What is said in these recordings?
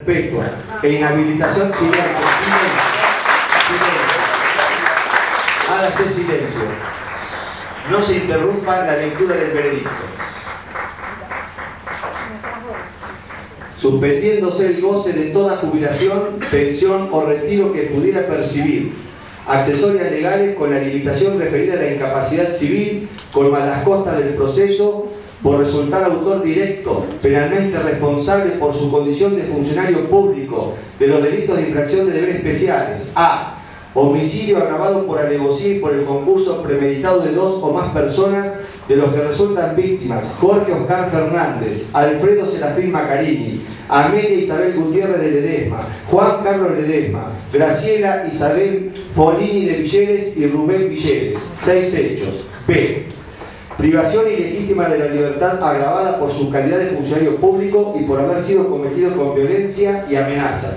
Respecto e inhabilitación silencio, silencio, Hágase silencio. No se interrumpa la lectura del veredicto. Suspendiéndose el goce de toda jubilación, pensión o retiro que pudiera percibir accesorias legales con la limitación referida a la incapacidad civil, con las costas del proceso por resultar autor directo, penalmente responsable por su condición de funcionario público de los delitos de infracción de deberes especiales. A. Homicidio agravado por alevosía y por el concurso premeditado de dos o más personas de los que resultan víctimas Jorge Oscar Fernández, Alfredo Serafín Macarini, Amelia Isabel Gutiérrez de Ledesma, Juan Carlos Ledesma, Graciela Isabel Folini de Villeres y Rubén Villeres. Seis hechos. B privación ilegítima de la libertad agravada por su calidad de funcionario público y por haber sido cometido con violencia y amenazas.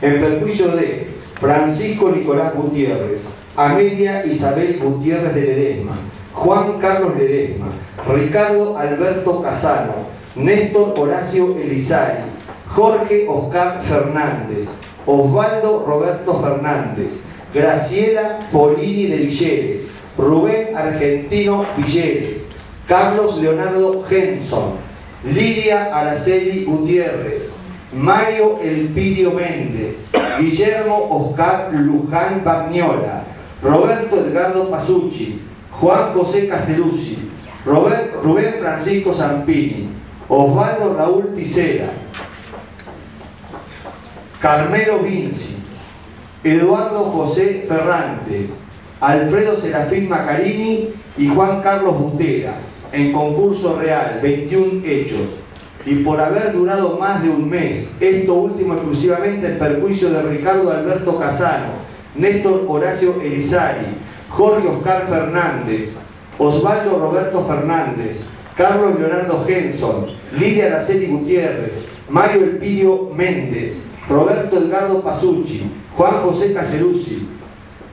En perjuicio de Francisco Nicolás Gutiérrez, Amelia Isabel Gutiérrez de Ledesma, Juan Carlos Ledesma, Ricardo Alberto Casano, Néstor Horacio Elizari, Jorge Oscar Fernández, Osvaldo Roberto Fernández, Graciela Folini de Villeres, Rubén Argentino Villeres, Carlos Leonardo Henson, Lidia Araceli Gutiérrez, Mario Elpidio Méndez, Guillermo Oscar Luján Bagnola, Roberto Edgardo Pasucci, Juan José Castelluzzi, Rubén Francisco Zampini, Osvaldo Raúl Tisera, Carmelo Vinci, Eduardo José Ferrante, Alfredo Serafín Macarini y Juan Carlos Butera, en concurso real, 21 hechos. Y por haber durado más de un mes, esto último exclusivamente en perjuicio de Ricardo Alberto Casano, Néstor Horacio Elizari, Jorge Oscar Fernández, Osvaldo Roberto Fernández, Carlos Leonardo Henson, Lidia Araceli Gutiérrez, Mario Elpidio Méndez, Roberto Edgardo Pasucci, Juan José Castelluzzi,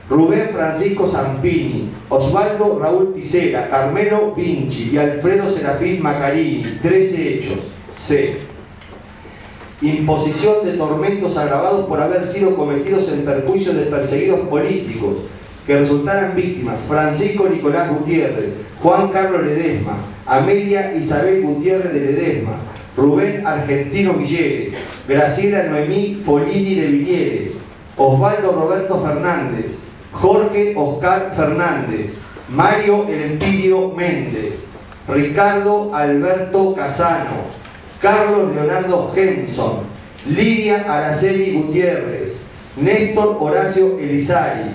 Rubén Francisco Zampini, Osvaldo Raúl Tisera, Carmelo Vinci y Alfredo Serafín Macarini. 13 hechos. C. Imposición de tormentos agravados por haber sido cometidos en perjuicio de perseguidos políticos que resultaran víctimas Francisco Nicolás Gutiérrez, Juan Carlos Ledesma, Amelia Isabel Gutiérrez de Ledesma, Rubén Argentino Villeres, Graciela Noemí Folini de Villeres, Osvaldo Roberto Fernández, Jorge Oscar Fernández, Mario Empidio Méndez, Ricardo Alberto Casano, Carlos Leonardo Henson, Lidia Araceli Gutiérrez, Néstor Horacio Elizari,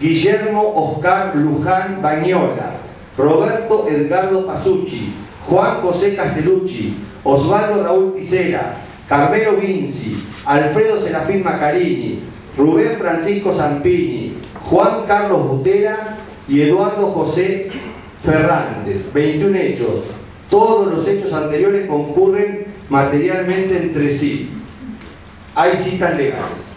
Guillermo Oscar Luján Bañola, Roberto Edgardo Pasucci, Juan José Castellucci, Osvaldo Raúl Tisera, Carmelo Vinci, Alfredo Serafín Macarini, Rubén Francisco Zampini, Juan Carlos Butera y Eduardo José Fernández. 21 hechos. Todos los hechos anteriores concurren materialmente entre sí. Hay citas legales.